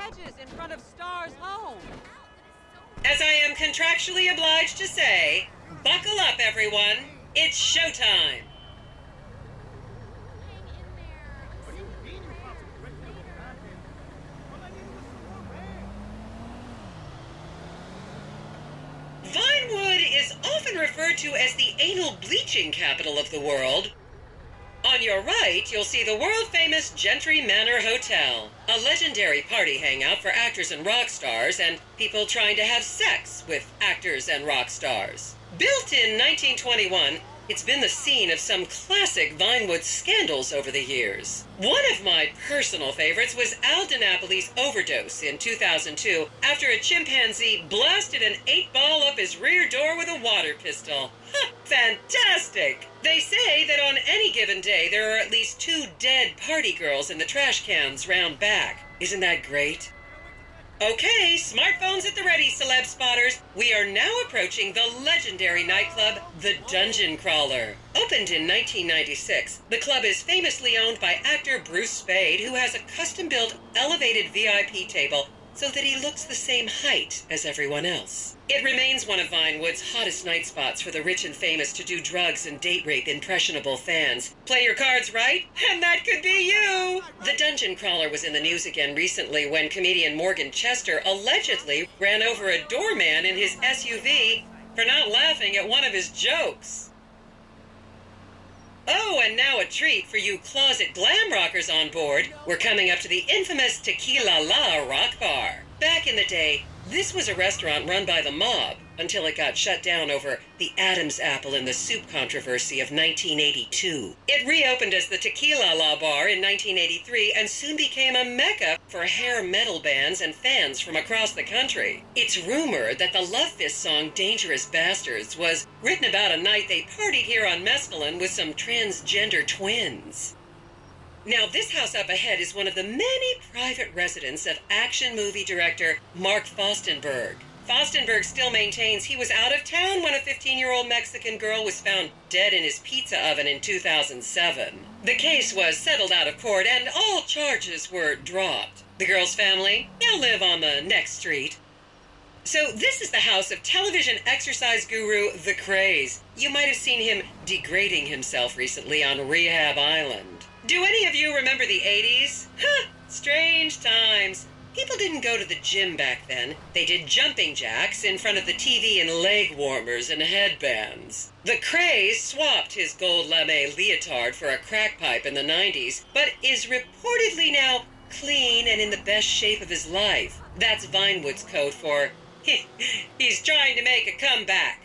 hedges in front of Star's home. As I am contractually obliged to say, buckle up, everyone. It's showtime. Vinewood is often referred to as the anal bleaching capital of the world. On your right, you'll see the world famous Gentry Manor Hotel, a legendary party hangout for actors and rock stars and people trying to have sex with actors and rock stars. Built in 1921, it's been the scene of some classic Vinewood scandals over the years. One of my personal favorites was Al DiNapoli's overdose in 2002 after a chimpanzee blasted an eight ball up his rear door with a water pistol. Fantastic! They say that on given day there are at least two dead party girls in the trash cans round back. Isn't that great? Okay, smartphones at the ready, celeb spotters. We are now approaching the legendary nightclub, the Dungeon Crawler. Opened in 1996, the club is famously owned by actor Bruce Spade, who has a custom built elevated VIP table so that he looks the same height as everyone else. It remains one of Vinewood's hottest night spots for the rich and famous to do drugs and date rape impressionable fans. Play your cards right, and that could be you! The Dungeon Crawler was in the news again recently when comedian Morgan Chester allegedly ran over a doorman in his SUV for not laughing at one of his jokes. Oh, and now a treat for you closet glam rockers on board. We're coming up to the infamous Tequi-la-la Rock Bar. Back in the day, this was a restaurant run by the mob until it got shut down over the Adam's apple in the soup controversy of 1982. It reopened as the Tequi-la-la Bar in 1983 and soon became a mecca for hair metal bands and fans from across the country. It's rumored that the Love Fist song Dangerous Bastards was written about a night they partied here on Mescaline with some transgender twins. Now, this house up ahead is one of the many private residence of action movie director Mark Fostenberg. Fostenberg still maintains he was out of town when a 15 year old Mexican girl was found dead in his pizza oven in 2007. The case was settled out of court and all charges were dropped. The girl's family now live on the next street. So, this is the house of television exercise guru The Craze. You might have seen him degrading himself recently on Rehab Island. Do any of you remember the 80s? Huh, strange times. People didn't go to the gym back then. They did jumping jacks in front of the TV and leg warmers and headbands. The Craze swapped his gold lame leotard for a crack pipe in the 90s, but is reportedly now clean and in the best shape of his life. That's Vinewood's code for he's trying to make a comeback.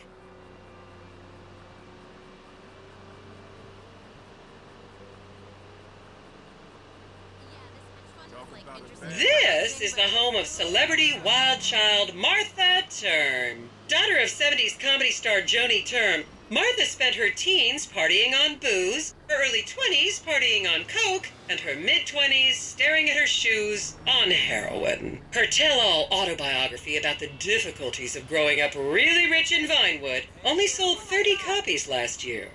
This is the home of celebrity wild child Martha Term. Daughter of 70s comedy star Joni Term, Martha spent her teens partying on booze, her early 20s partying on coke, and her mid 20s staring at her shoes on heroin. Her tell all autobiography about the difficulties of growing up really rich in Vinewood only sold 30 copies last year.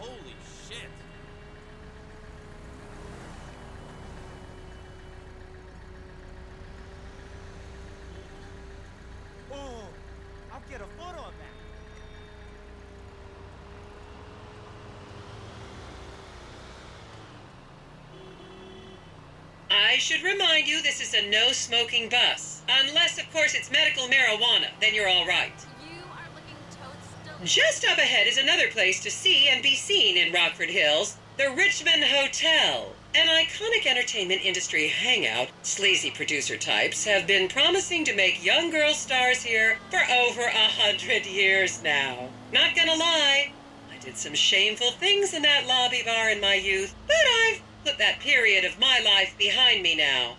Holy shit. Oh, I'll get a foot on that. I should remind you this is a no smoking bus. Unless, of course, it's medical marijuana, then you're all right. You are looking toad. Just up ahead is another place to see and be seen in Rockford Hills the Richman Hotel. An iconic entertainment industry hangout, sleazy producer types have been promising to make young girl stars here for over a hundred years now. Not gonna lie, I did some shameful things in that lobby bar in my youth, but I've put that period of my life behind me now.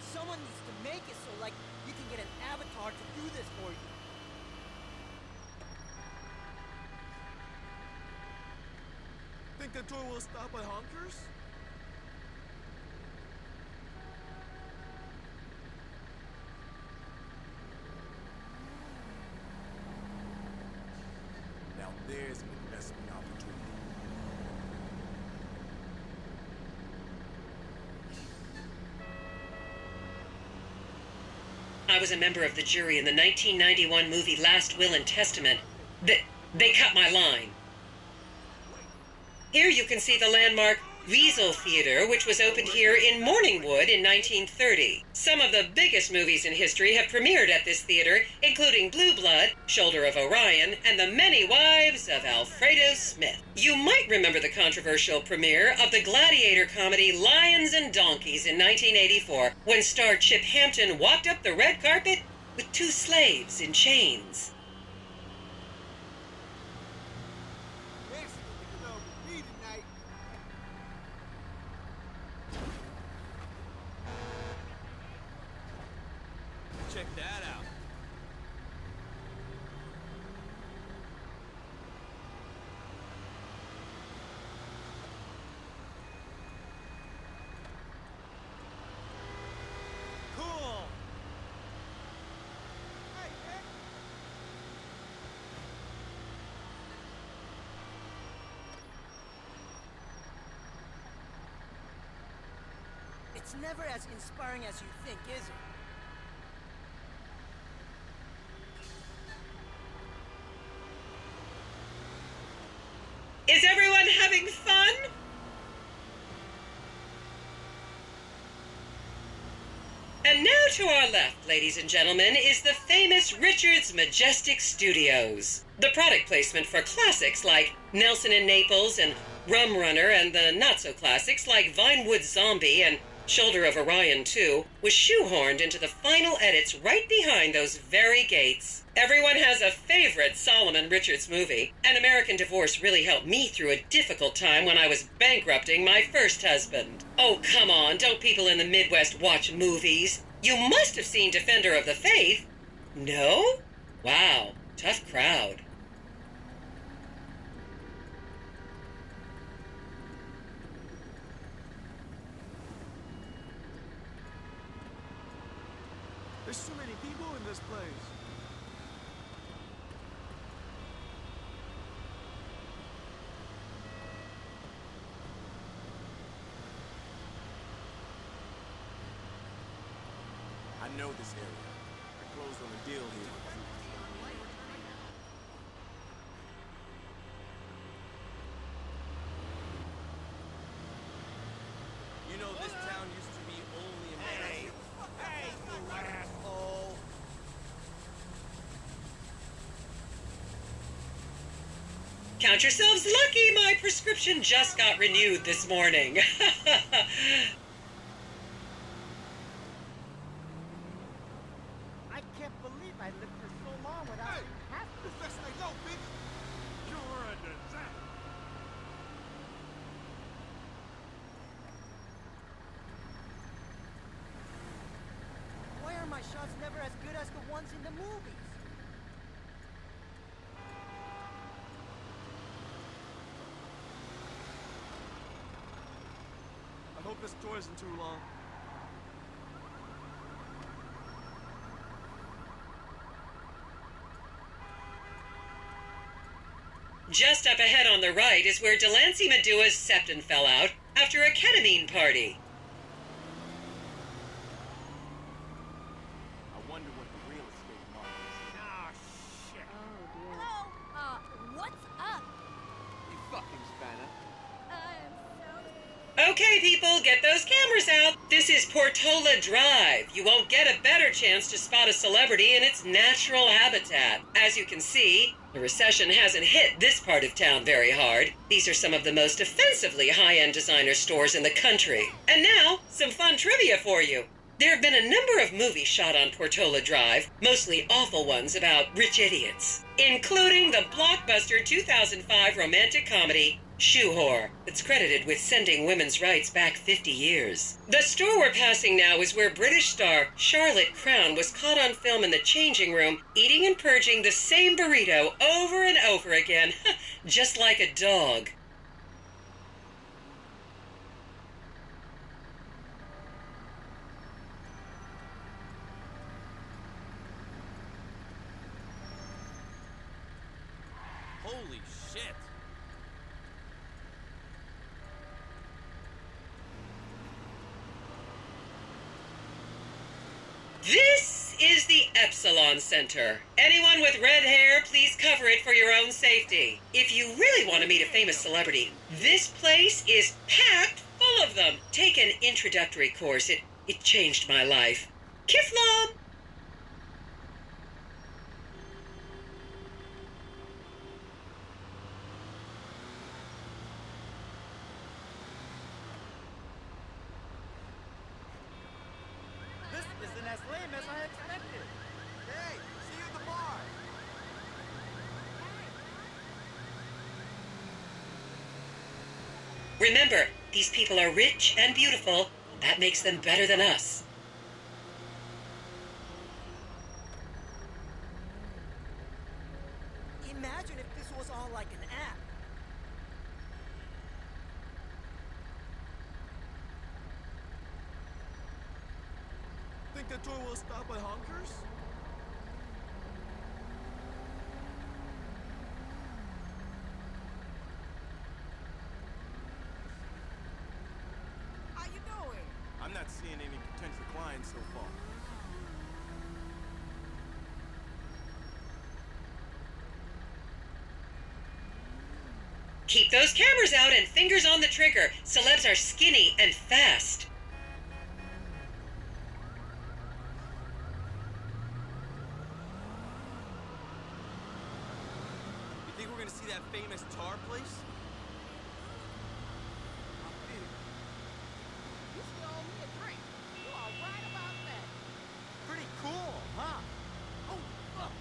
Someone needs to make it so, like, you can get an avatar to do this for you. think the tour will stop at Honkers? Now there's an investment opportunity. I was a member of the jury in the 1991 movie Last Will and Testament. They, they cut my line. Here you can see the landmark Wiesel Theater, which was opened here in Morningwood in 1930. Some of the biggest movies in history have premiered at this theater, including Blue Blood, Shoulder of Orion, and The Many Wives of Alfredo Smith. You might remember the controversial premiere of the gladiator comedy Lions and Donkeys in 1984, when star Chip Hampton walked up the red carpet with two slaves in chains. Thanks for looking over me tonight. Check that out. Cool. Hey, hey. It's never as inspiring as you think, is it? Is everyone having fun? And now to our left, ladies and gentlemen, is the famous Richards Majestic Studios. The product placement for classics like Nelson and Naples and Rum Runner and the not so classics like Vinewood Zombie and Shoulder of Orion 2 was shoehorned into the final edits right behind those very gates. Everyone has a favorite Solomon Richards movie. An American Divorce really helped me through a difficult time when I was bankrupting my first husband. Oh, come on, don't people in the Midwest watch movies? You must have seen Defender of the Faith. No? Wow, tough crowd. There's so many people in this place. I know this area. I closed on a deal here. You know this town used to be only a Hey, hey, you asshole! Count yourselves lucky, my prescription just got renewed this morning. can't believe I lived for so long without Hey! half The best I know, bitch! You're a disaster! Why are my shots never as good as the ones in the movies? I hope this tour isn't too long. Just up ahead on the right is where Delancey Medua's septum fell out after a ketamine party. I wonder what the real estate market is. Ah, shit! Hello. Uh, what's up? You fucking spanner. I'm so Okay, people, get those cameras out. This is Portola Drive. You won't get a better chance to spot a celebrity in its natural habitat. As you can see, the recession hasn't hit this part of town very hard. These are some of the most offensively high end designer stores in the country. And now, some fun trivia for you. There have been a number of movies shot on Portola Drive, mostly awful ones about rich idiots, including the blockbuster 2005 romantic comedy Shoe whore. It's credited with sending women's rights back 50 years. The store we're passing now is where British star Charlotte Crown was caught on film in the changing room, eating and purging the same burrito over and over again, just like a dog. Holy shit! Epsilon Center. Anyone with red hair, please cover it for your own safety. If you really want to meet a famous celebrity, this place is packed full of them. Take an introductory course. It it changed my life. Kifflom! This isn't as lame as I expected. Hey, see you at the bar. Remember, these people are rich and beautiful. That makes them better than us. Imagine if this was all like an app. Think the tour will stop at honkers? Keep those cameras out and fingers on the trigger. Celebs are skinny and fast. You think we're gonna see that famous tar place? You stole me a drink. You are right about that. Pretty cool, huh? Oh, fuck.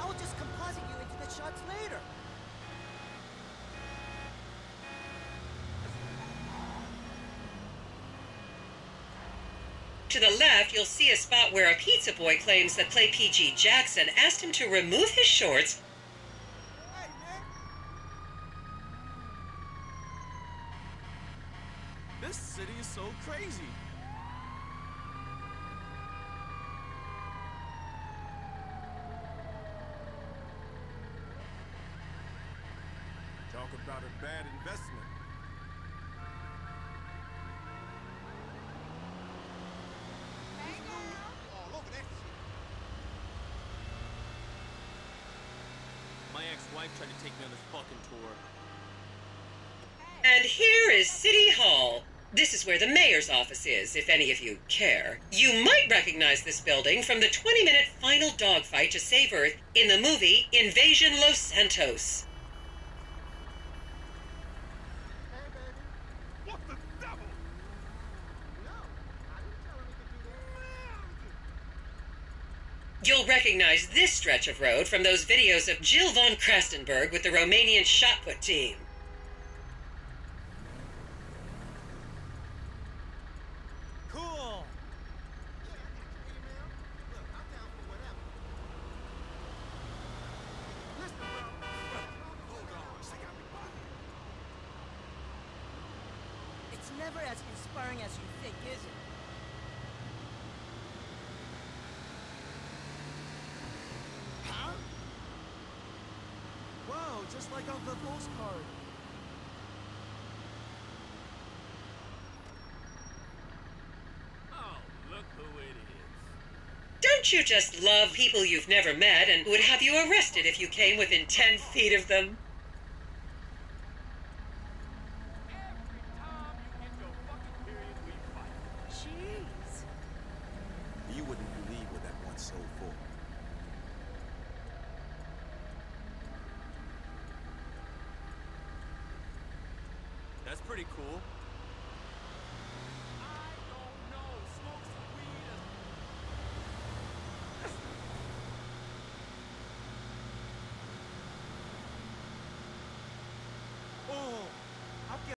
I will just composite later. To the left, you'll see a spot where a pizza boy claims that Clay PG Jackson asked him to remove his shorts This city is so crazy. Talk about a bad investment. Hey, girl. All over that shit. My ex-wife tried to take me on this fucking tour. And here is City Hall. This is where the mayor's office is, if any of you care. You might recognize this building from the 20 minute final dogfight to save Earth in the movie Invasion Los Santos. Hey, baby. What the devil? No, I didn't tell him he could do that. You'll recognize this stretch of road from those videos of Jill von Krastenberg with the Romanian shot put team. Cool. It's never as inspiring as you think, is it? Huh? Wow, just like on the postcard. Oh, look who it is. Don't you just love people you've never met and would have you arrested if you came within 10 feet of them? Every time you get your fucking period, we fight. Jeez. You wouldn't believe what that one sold for. That's pretty cool.